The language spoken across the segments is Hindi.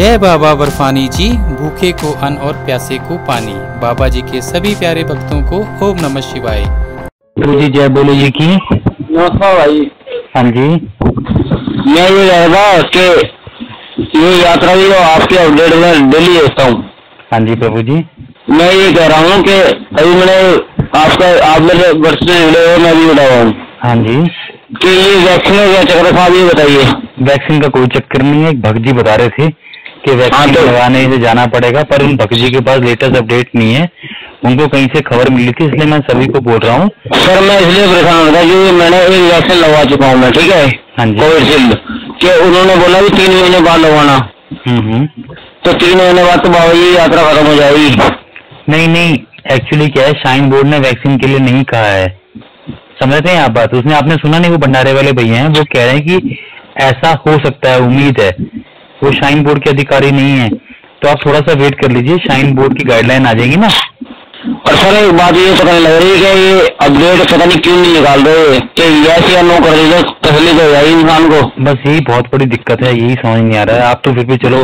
जय बाबा बर्फानी जी भूखे को अन्न और प्यासे को पानी। बाबा जी के सभी प्यारे भक्तों को ओम नमः शिवाय। तो जी जय बोले जी की। नमस्कार भाई। हाँ जी। मैं ये कह रहा कि ये यात्रा भी आपके अपडेट में डेली देखता हूँ। हाँ जी प्रभु जी। मैं ये कह रहा हूँ कि अभी मैंने आपका आप मेरे वर्ष से जुड़े हो मैं भी हुआ हूँ। हाँ जी। कि ये वैक्सीन का क्या चक्कर था ये बताइए। वैक्सीन का कोई चक्कर नहीं है एक भक्त जी बता रहे थे कि हाँ, वैक्सीन तो- लगाने से जाना पड़ेगा पर उन भक्जी के पास लेटेस्ट अपडेट नहीं है। उनको कहीं से खबर मिली थी इसलिए मैं सभी को बोल रहा हूँ। सर मैं इसलिए परेशान हो रहा क्योंकि मैंने एक वैक्सीन लगवा चुका हूँ मैं ठीक है? हाँ जी। कोविशील्ड कि उन्होंने बोला कि तीन महीने बाद लगवाना। हम्म हम्म। तो तीन महीने बाद तो बाबा जी यात्रा खत्म हो जाएगी। नहीं नहीं एक्चुअली क्या है शाइन बोर्ड ने वैक्सीन के लिए नहीं कहा है। समझते हैं आप बात? उसने आपने सुना नहीं वो भंडारे वाले भैया हैं वो कह रहे हैं कि ऐसा हो सकता है उम्मीद है। वो शाइन बोर्ड के अधिकारी नहीं है तो आप थोड़ा सा वेट कर लीजिए शाइन बोर्ड की गाइडलाइन आ जाएगी ना? और सर एक बात ये पता नहीं लग रही है कि ये अपडेट पता नहीं क्यों नहीं निकाल रहे कि यस या नो कर दीजिए तसली तो हो जाएगी इंसान को। बस यही बहुत बड़ी दिक्कत है यही समझ नहीं आ रहा है। आप तो फिर भी चलो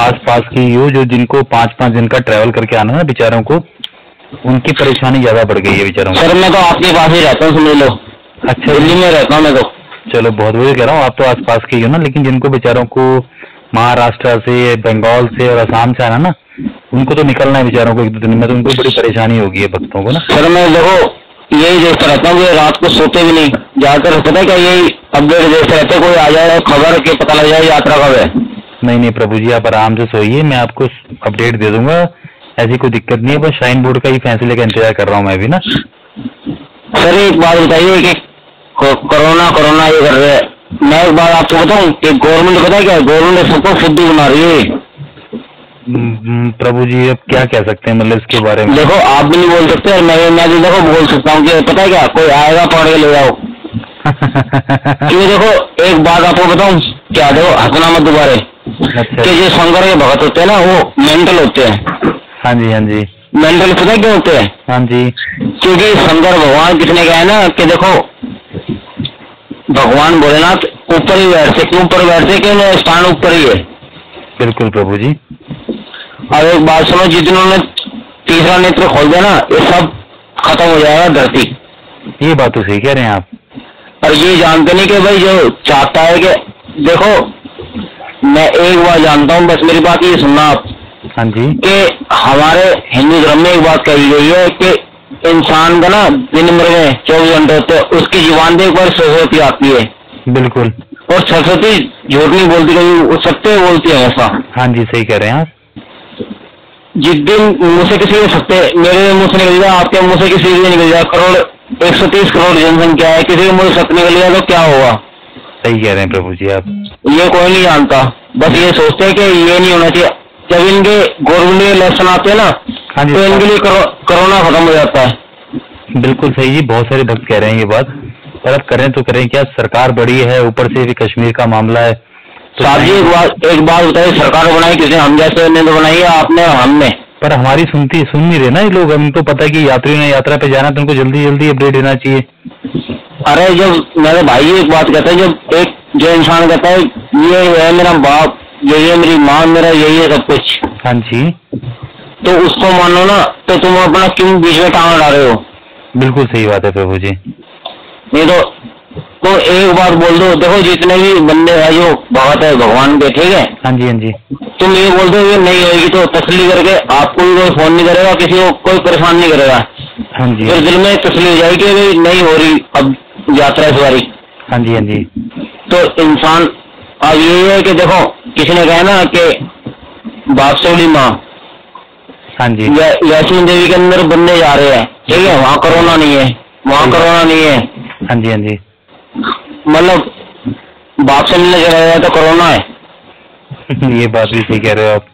आस पास की हो जो जिनको पाँच पाँच दिन का ट्रैवल करके आना है ना बेचारों को उनकी परेशानी ज़्यादा बढ़ गई है बेचारों को। सर मैं तो आपके पास ही रहता हूँ समझ लो। अच्छा। दिल्ली में रहता हूँ मैं तो। चलो बहुत बढ़िया कह रहा हूँ आप तो आस पास के ही हो ना लेकिन जिनको बेचारों को महाराष्ट्र से बंगाल से और आसाम से आना ना उनको तो निकलना है बेचारों को एक दो दिन में तो उनको बड़ी परेशानी होगी है भक्तों को ना। सर मैं देखो यही देखता रहता हूँ रात को सोते भी नहीं ज़्यादातर पता है क्या यही अपडेट देखते रहते कोई आ जाए खबर के पता लग जाए यात्रा कब है नहीं नहीं प्रभु जी आप आराम से सोइए मैं आपको अपडेट दे दूँगा ऐसी कोई दिक्कत नहीं है बस शाइन बोर्ड का ही फैसले का इंतज़ार कर रहा हूँ मैं भी ना। सर एक बात बताइए कि कोरोना कोरोना ये कर रहे हैं। मैं एक बार आपको बताऊँ कि गवर्नमेंट पता है क्या गवर्नमेंट सबको फुद्दू बना रही है। हम्म, प्रभु जी अब क्या कह सकते हैं मतलब इसके बारे में? देखो आप भी नहीं बोल सकते और मैं मैं भी देखो बोल सकता हूँ कि पता है क्या? कोई आएगा पकड़ के ले जाओ क्योंकि देखो एक बात आपको बताऊँ क्या देखो हंसना मत दोबारे। अच्छा। कि जो शंकर के भगत होते हैं ना वो मेंटल होते हैं। हाँ जी हाँ जी। मेंटल पता क्यों होते हैं? हाँ जी। क्योंकि शंकर भगवान किसने कहा है ना कि देखो भगवान भोलेनाथ ऊपर ही बैठते ऊपर बैठते कि उन्हें स्थान ऊपर ही है। बिल्कुल प्रभु जी। अब एक बात सुनो जितनों तीसरा नेत्र खोल दिया ना ये सब खत्म हो जाएगा धरती। ये बात तो सही कह रहे हैं आप। और ये जानते नहीं कि भाई जो चाहता है कि देखो मैं एक बात जानता हूँ बस मेरी बात ये सुनना आप। हाँ जी। कि हमारे हिंदू धर्म में एक बात कही गई है कि इंसान का ना दिन भर में चौबीस घंटे होते हैं उसकी ज़ुबान पे एक बार सरस्वती आती है बिल्कुल। और सरस्वती झूठ नहीं बोलती कभी सत्य बोलती है ऐसा। हाँ जी सही कह रहे हैं आप। जिस दिन मुँह से किसी के सत्य मेरे मुँह से निकल जाए आपके मुँह से किसी के निकल जाए करोड़ एक सौ तीस करोड़ जनसंख्या है किसी के मुँह से सत्य निकल गया तो क्या होगा? सही कह रहे हैं प्रभु जी आप। ये कोई नहीं जानता। बस ये सोचते हैं कि ये नहीं होना चाहिए। जब इनके गवर्नमेंट इलेक्शन आते हैं ना हाँ जी तो इनके लिए करो- कोरोना खत्म हो जाता है। बिल्कुल सही जी बहुत सारे भक्त कह रहे हैं ये बात। पर अब करें तो करें क्या सरकार बड़ी है ऊपर से भी कश्मीर का मामला है। तो साहब जी एक बात एक बात बताइए सरकार बनाई किसी हम जैसे ने तो बनाई है आपने हमने? पर हमारी सुनती सुन नहीं रहे ना ये लोग उनको पता है कि यात्रियों ने यात्रा पे जाना तो उनको जल्दी जल्दी अपडेट देना चाहिए। अरे जब मेरे भाई एक बात कहता है जब एक जो इंसान कहता है ये है मेरा बाप यही है मेरी माँ मेरा यही है सब कुछ। हाँ जी। तो उसको मानो ना तो तुम अपना क्यों बीच में टांग अड़ा रहे हो? बिल्कुल सही बात है प्रभु जी। नहीं तो तो एक बात बोल दो देखो जितने भी बंदे हैं जो भगत है भगवान के ठीक है? हाँ जी हाँ जी। तुम ये बोल दो ये नहीं होगी तो तसली करके आपको भी कोई फ़ोन नहीं करेगा किसी को कोई परेशान नहीं करेगा। हाँ जी। फिर दिल में तसली हो जाएगी कि नहीं हो रही अब यात्रा इस बारी। हाँ जी हाँ जी। तो इंसान अब यही है कि देखो किसी ने कहा ना कि बाप से बड़ी माँ हाँ जी। वैष्णो देवी के अंदर बंदे जा रहे हैं। ठीक है वहाँ कोरोना नहीं है। वहाँ कोरोना नहीं है। हाँ जी हाँ जी। मतलब बाप से मिलने चला जाए तो कोरोना है। ये बात भी सही कह रहे हो आप।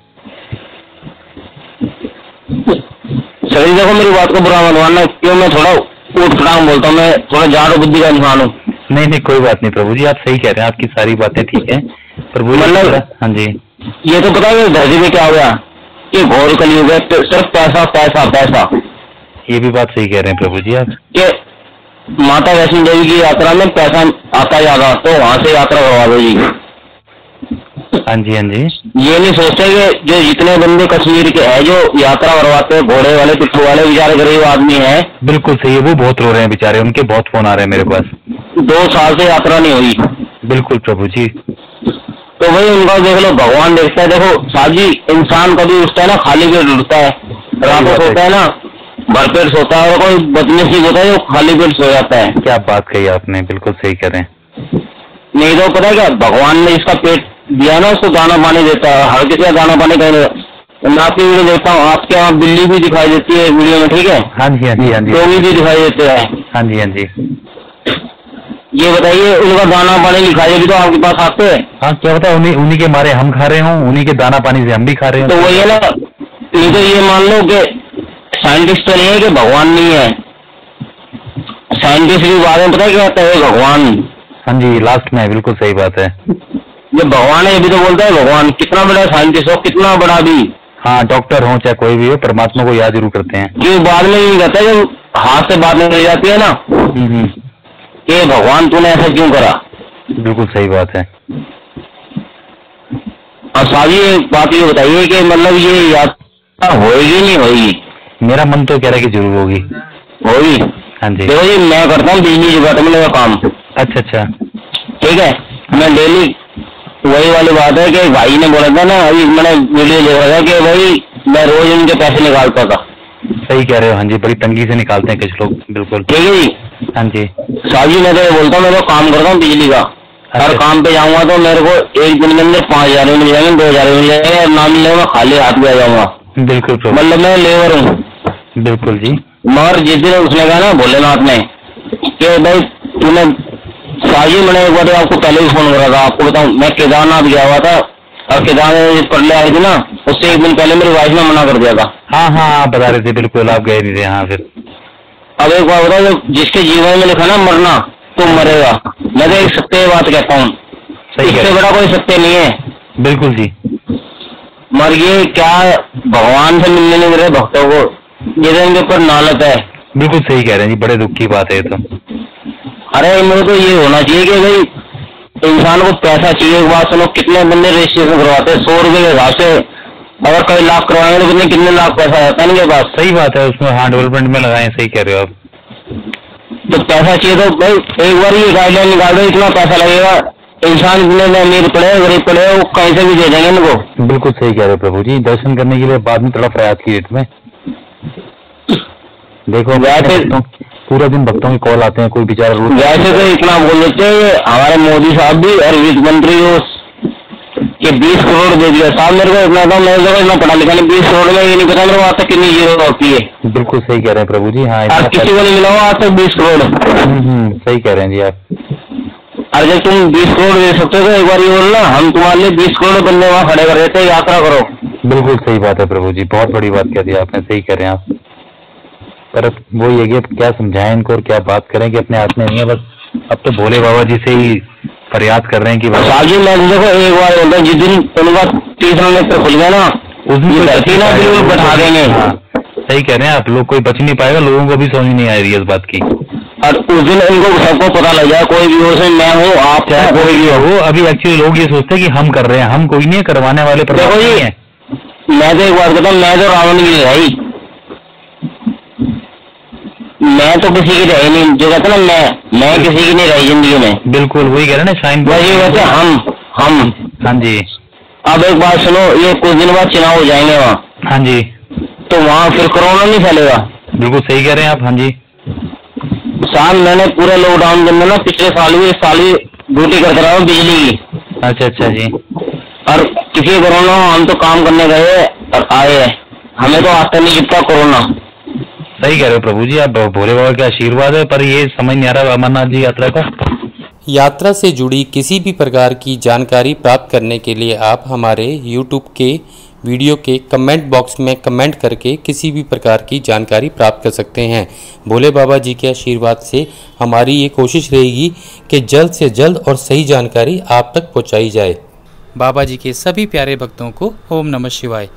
सभी देखो मेरी बात को बुरा मत मानना क्यों मैं थोड़ा उठ फटांग बोलता हूँ मैं थोड़ा जाड़ बुद्धि का इंसान हूँ। नहीं नहीं कोई बात नहीं प्रभु जी आप सही कह रहे हैं आपकी सारी बातें ठीक है प्रभु जी मतलब- हाँ जी। ये तो पता है धरती में क्या हो गया ये घोर कलयुग है तो सिर्फ़ पैसा पैसा पैसा। ये भी बात सही कह रहे हैं प्रभु जी आप। कि माता वैष्णो देवी की यात्रा में पैसा आता ज़्यादा तो वहाँ से यात्रा करवा दो जी। हाँ जी हाँ जी। ये नहीं सोचते कि जो जितने बंदे कश्मीर के हैं जो यात्रा करवाते हैं घोड़े वाले पिट्ठू वाले बेचारे गरीब आदमी हैं। बिल्कुल सही है वो बहुत रो रहे हैं बेचारे उनके बहुत फ़ोन आ रहे हैं मेरे पास। दो साल से यात्रा नहीं हुई। बिल्कुल प्रभु जी। तो भाई उनका देख लो भगवान देखता है। देखो साहब जी इंसान कभी उठता है ना खाली पेट उठता है। रात को सोता है ना भरपेट सोता है और कोई बदनसीब होता है जो खाली पेट सो जाता है। क्या बात कही आपने बिल्कुल सही कह रहे हैं। नहीं तो पता है क्या भगवान ने इसका पेट दिया ना उसको दाना पानी देता है हर किसी का दाना पानी कहीं मैं आपकी वीडियो देखता हूँ आपके यहाँ बिल्ली भी दिखाई देती है वीडियो में ठीक है? हाँ जी हाँ जी हाँ जी। डोगी भी दिखाई देते हैं। हाँ जी हाँ जी। ये बताइए उनका दाना पानी लिखाइए भी तो आपके पास आते हैं। हाँ क्या पता उन्हीं उन्हीं के मारे हम खा रहे हों उन्हीं के दाना पानी से हम भी खा रहे हैं। तो वही है ना नहीं तो ये मान लो कि साइंटिस्ट तो नहीं है कि भगवान नहीं है। साइंटिस्ट भी बाद में पता क्या कहता है भगवान। हाँ जी लास्ट में बिल्कुल सही बात है। जब भगवान है ये भी तो बोलता है भगवान कितना बड़ा साइंटिस्ट हो कितना बड़ा भी। हाँ डॉक्टर हो चाहे कोई भी हो परमात्मा को याद ज़रूर करते हैं। जो बाद में ये कहता है जब हाथ से बात निकल जाती है ना हम्म, हम्म, कि भगवान तूने ऐसा क्यों करा? बिल्कुल सही बात है। और साहब एक बात ये बताइए कि मतलब ये यात्रा होएगी नहीं होएगी? मेरा मन तो कह रहा है कि ज़रूर होगी। होगी? हाँ जी। देखो जी मैं करता हूँ बिजली डिपार्टमेंट का काम। अच्छा अच्छा। ठीक है? मैं डेली वही वाली बात है कि भाई ने बोला था ना अभी मैंने वीडियो देख रहा था कि भाई मैं रोज उनके पैसे निकालता था सही कह रहे हो हाँ जी बड़ी तंगी से निकालते हैं कुछ लोग बिल्कुल। ठीक है जी? हाँ जी। साहब जी मैं तो बोलता हूँ मैं तो काम करता हूँ बिजली का। हर अच्छा। काम पे जाऊँगा तो मेरे को एक दिन के अंदर पाँच हज़ार भी मिल जाएँगे दो हज़ार भी मिल जाएँगे और ना मिलने मैं खाली हाथ भी आ जाऊँगा। बिल्कुल मतलब मैं लेबर हूँ। बिल्कुल जी। मगर जिस दिन उसने कहा ना भोलेनाथ ने कि भाई तूने साजी मैंने एक बार आपको पहले ही फ़ोन करा था आपको बताऊँ मैं केदारनाथ गया हुआ था और केदारनाथ पढ़ने आई थी ना उससे एक दिन पहले मेरी वाइफ ने मना कर दिया था। हाँ हाँ आप बता रहे थे बिल्कुल आप गए नहीं थे यहाँ फिर अब एक बार बताओ जिसके जीवन में लिखा ना मरना तो मरेगा। मैं तो एक सत्य बात कहता हूँ। इससे बड़ा कोई सत्य नहीं है। बिल्कुल जी। मर ये क्या भगवान से मिलने नहीं रहे भक्तों को? ये तो इनके ऊपर नालत है। बिल्कुल सही कह रहे हैं जी बड़े दुख की बात है ये तो। अरे इनमें तो ये होना चाहिए कि भाई इंसान को पैसा चाहिए। एक बात सुनो कितने बंदे रजिस्ट्रेशन करवाते हैं? सौ रुपए के हिसाब से अगर कई लाख करवाएँगे तो कितने कितने लाख पैसा आता है इनके पास? सही बात है उसमें हाँ डेवलपमेंट में लगाए सही कह रहे हो आप। तो पैसा चाहिए तो भाई एक बार ये गाइडलाइन निकाल दो इतना पैसा लगेगा। इंसान इतने में अमीर पड़े गरीब पड़े वो कहीं से भी दे देंगे इनको। बिल्कुल सही कह रहे हो प्रभु जी। दर्शन करने के लिए बाद में तड़प रहा है आज की डेट में देखो वैसे- पूरा दिन भक्तों के कॉल आते हैं कोई बेचारा वैसे तो इतना बोल देते हैं हमारे मोदी साहब भी और वित्त मंत्री जो ये बीस करोड़ दे दिया। साहब मेरे को इतना था मैं देखो इतना पढ़ा लिखा नहीं। बीस करोड़ में ये नहीं पता मेरे को आज तक कितनी ज़ीरो होती है। बिल्कुल सही कह रहे हैं प्रभु जी हाँ इतना किसी को नहीं मिला आज तक बीस करोड़। हम्म, हम्म, सही कह रहे हैं जी आप। और जब तुम बीस करोड़ दे सकते हो एक बार ये बोलो ना हम तुम्हारे लिए बीस करोड़ बंदे वहाँ खड़े कर देते हैं, यात्रा करो। बिल्कुल सही बात है प्रभु जी बहुत बड़ी बात कह दी आपने सही कह रहे हैं आप। पर अब वो ये कि क्या समझाएँ इनको और क्या बात करें कि अपने हाथ में नहीं है बस अब तो भोले बाबा जी से ही फरियाद कर रहे हैं कि साहब जी मैं देखो एक बार बोलता हूँ जिस दिन उनका तीसरा नेत्र खुल गया ना उस दिन धरती ना बिल्कुल बैठा देंगे। हाँ, सही कह रहे हैं आप लोग कोई बच नहीं पाएगा लोगों को भी समझ नहीं आ रही है इस बात की। और उस दिन इनको सबको पता लग जाए कोई भी हो से मैं हूँ आप चाहे कोई भी हो। अभी एक्चुअली लोग ये सोचते हैं कि हम कर रहे हैं हम कोई नहीं है करवाने वाले देखो परमात्मा जी है। मैं तो एक बात कहता हूँ मैं तो रावण की रही मैं तो किसी की रही नहीं जो कहते ना मैं मैं किसी की नहीं रही ज़िंदगी में। बिल्कुल वही कह रहे ना शाइन ये कहते हम हम। हाँ जी। अब एक बात सुनो ये कुछ दिन बाद चुनाव हो जाएँगे वहाँ। हाँ जी। तो वहाँ फिर कोरोना नहीं फैलेगा? बिल्कुल सही कह रहे हैं आप हाँ जी। साल मैंने पूरे लॉकडाउन के अंदर ना पिछले साल भी साल भी ड्यूटी करते रहा हूँ बिजली की। अच्छा अच्छा जी। और किसी कोरोना हम तो काम करने गए और आए हमें तो आज तक नहीं चिपका कोरोना। सही कह रहे हो प्रभु जी, आप भोले बाबा के आशीर्वाद है, पर ये समझ नहीं आ रहा अमरनाथ जी यात्रा का। यात्रा से जुड़ी किसी भी प्रकार की जानकारी प्राप्त करने के लिए आप हमारे YouTube के वीडियो के कमेंट बॉक्स में कमेंट करके किसी भी प्रकार की जानकारी प्राप्त कर सकते हैं। भोले बाबा जी के आशीर्वाद से हमारी ये कोशिश रहेगी कि जल्द से जल्द और सही जानकारी आप तक पहुंचाई जाए। बाबा जी के सभी प्यारे भक्तों को ओम नमः शिवाय।